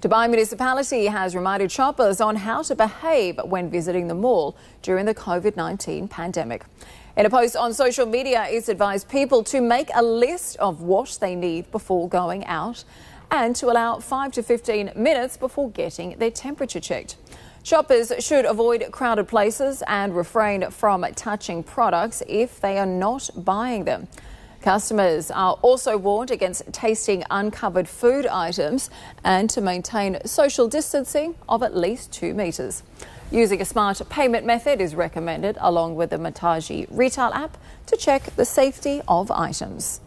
Dubai Municipality has reminded shoppers on how to behave when visiting the mall during the COVID 19 pandemic. In a post on social media, it's advised people to make a list of what they need before going out and to allow 5 to 15 minutes before getting their temperature checked. Shoppers should avoid crowded places and refrain from touching products if they are not buying them. Customers are also warned against tasting uncovered food items and to maintain social distancing of at least two metres. Using a smart payment method is recommended along with the Montaji retail app to check the safety of items.